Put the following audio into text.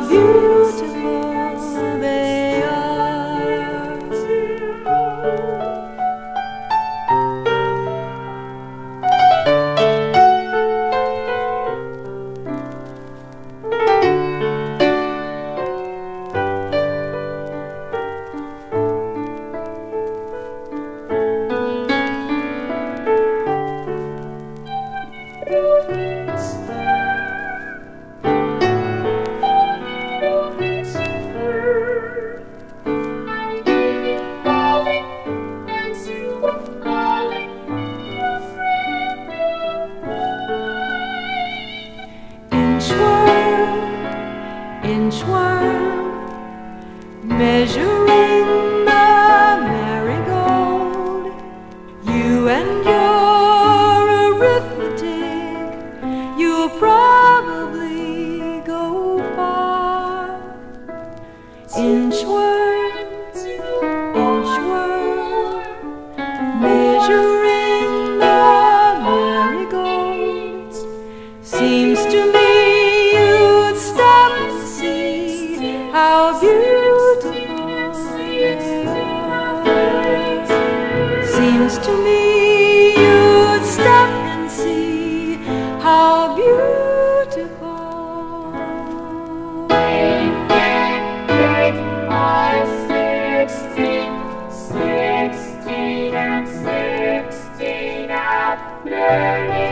beautiful inchworm, measuring the marigold. You and your arithmetic, you'll probably go far. Inchworm, inchworm, measuring to me you'd stop and see how beautiful. Sixteen and sixteen and thirty.